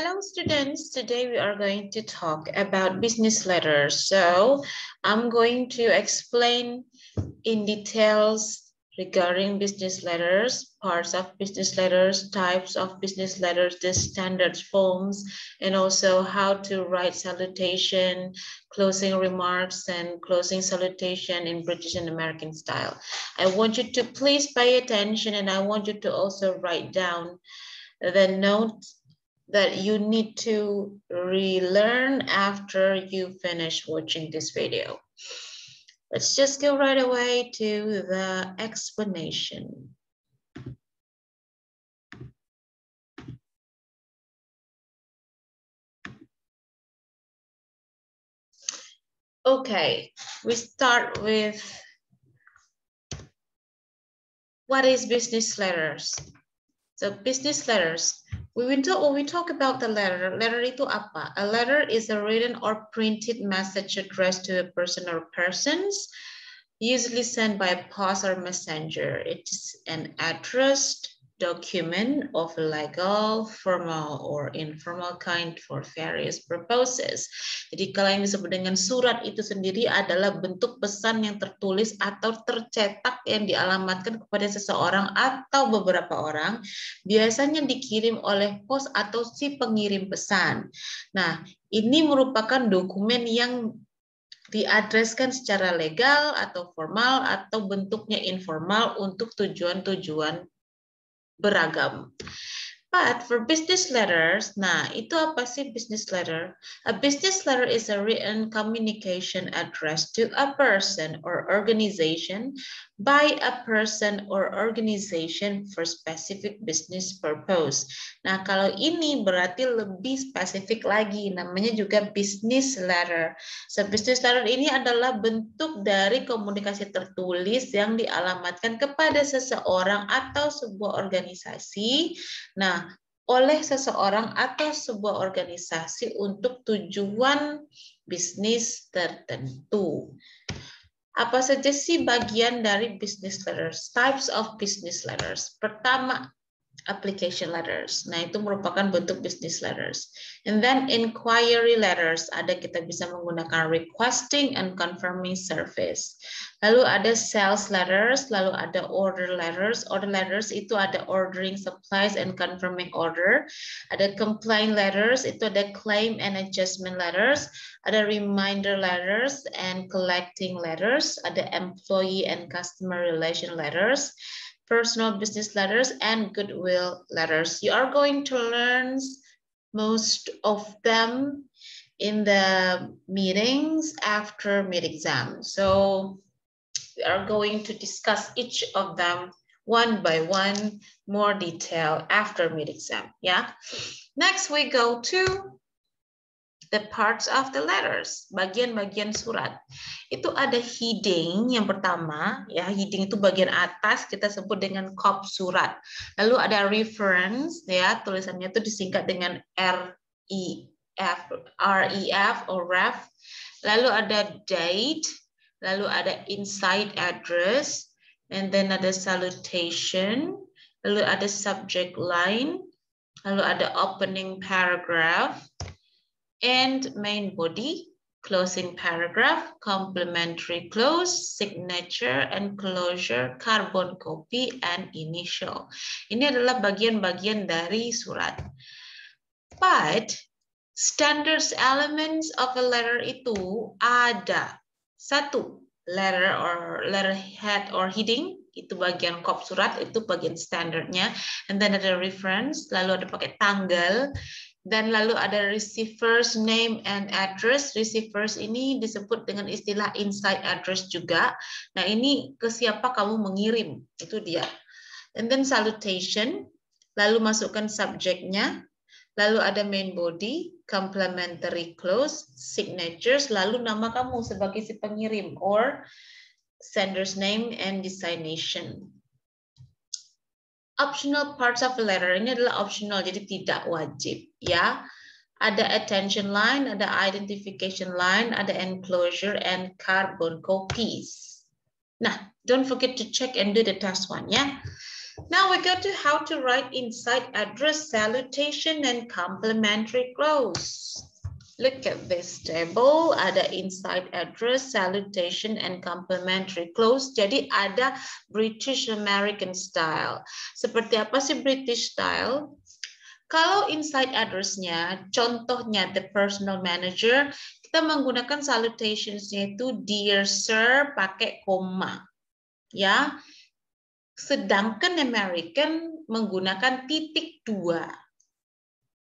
Hello students, today we are going to talk about business letters. So I'm going to explain in details regarding business letters, parts of business letters, types of business letters, the standard forms, and also how to write salutation, closing remarks, and closing salutation in British and American style. I want you to please pay attention and I want you to also write down the notes that you need to relearn after you finish watching this video. Let's just go right away to the explanation. Okay, we start with what is business letters? So business letters, we will talk, when we talk about the letter, letter itu apa? A letter is a written or printed message addressed to a person or persons, usually sent by a post or messenger. It is an addressed document of legal, formal, or informal kind for various purposes. Jadi kalau yang disebut dengan surat itu sendiri adalah bentuk pesan yang tertulis atau tercetak yang dialamatkan kepada seseorang atau beberapa orang, biasanya dikirim oleh pos atau si pengirim pesan. Nah, ini merupakan dokumen yang diadreskan secara legal atau formal atau bentuknya informal untuk tujuan-tujuan beragam. But for business letters, nah itu apa sih business letter? A business letter is a written communication addressed to a person or organization by a person or organization for specific business purpose. Nah, kalau ini berarti lebih spesifik lagi, namanya juga business letter. So, business letter ini adalah bentuk dari komunikasi tertulis yang dialamatkan kepada seseorang atau sebuah organisasi. Nah, oleh seseorang atau sebuah organisasi untuk tujuan bisnis tertentu. Apa saja sih bagian dari business letters? Types of business letters. Pertama, application letters. Nah, itu merupakan bentuk business letters. And then inquiry letters. Ada kita bisa menggunakan requesting and confirming service. Lalu ada sales letters, lalu ada order letters. Order letters itu ada ordering supplies and confirming order. Ada complaint letters, itu ada claim and adjustment letters. Ada reminder letters and collecting letters. Ada employee and customer relation letters personal business letters, and goodwill letters. You are going to learn most of them in the meetings after mid-exam. So we are going to discuss each of them one by one, more detail after mid-exam, yeah? Next, we go to the parts of the letters, bagian-bagian surat. Itu ada heading yang pertama, ya heading itu bagian atas kita sebut dengan kop surat. Lalu ada reference, ya tulisannya itu disingkat dengan R E F R E F or ref. Lalu ada date, lalu ada inside address, and then ada salutation, lalu ada subject line, lalu ada opening paragraph, and main body, closing paragraph, complementary close, signature and closure, carbon copy, and initial. Ini adalah bagian-bagian dari surat. But standards elements of a letter itu ada. Satu, letter or letter head or heading, itu bagian kop surat, itu bagian standarnya. And then ada reference, lalu ada pakai tanggal, dan lalu ada receivers name and address. Receivers ini disebut dengan istilah inside address juga. Nah, ini ke siapa kamu mengirim, itu dia. And then salutation, lalu masukkan subjeknya, lalu ada main body, complementary close, signatures, lalu nama kamu sebagai si pengirim or sender's name and destination optional parts of the letter ini adalah optional jadi tidak wajib ya ada attention line, ada identification line, ada enclosure and carbon copies. Nah, don't forget to check and do the test one ya. Now we go to how to write inside address, salutation, and complimentary close. Look at this table, ada inside address, salutation, and complimentary close. Jadi ada British American style. Seperti apa sih British style? Kalau inside address-nya, contohnya the personal manager, kita menggunakan salutations-nya itu dear sir pakai koma. Ya, sedangkan American menggunakan titik dua.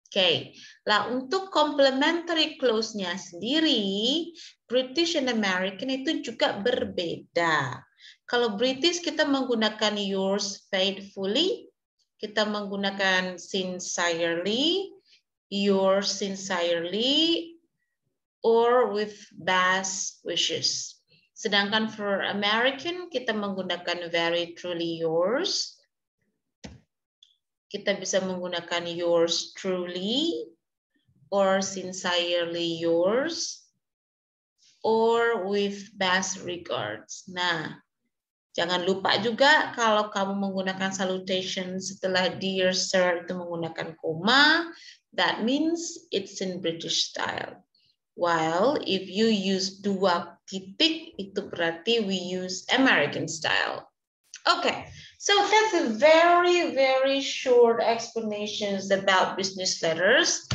Okay. lah untuk complementary clause-nya sendiri, British and American itu juga berbeda. Kalau British kita menggunakan yours faithfully, kita menggunakan sincerely, yours sincerely, or with best wishes. Sedangkan for American, kita menggunakan very truly yours. Kita bisa menggunakan yours truly, or sincerely yours, or with best regards. Nah, jangan lupa juga kalau kamu menggunakan salutation setelah dear sir itu menggunakan koma, that means it's in British style. While if you use dua titik, itu berarti we use American style. Okay, so that's a very, very short explanations about business letters.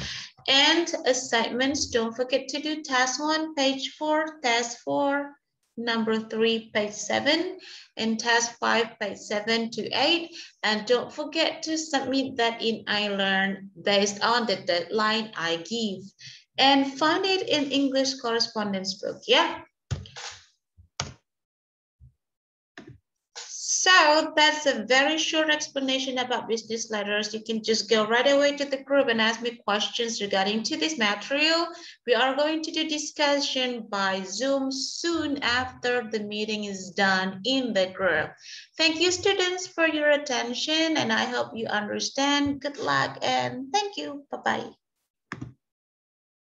And assignments, don't forget to do task one, page four, task four, number three, page seven, and task five, page seven to eight. And don't forget to submit that in iLearn based on the deadline I give and find it in English correspondence book, yeah? So that's a very short explanation about business letters. You can just go right away to the group and ask me questions regarding to this material. We are going to do discussion by Zoom soon after the meeting is done in the group. Thank you students for your attention and I hope you understand. Good luck and thank you. Bye-bye.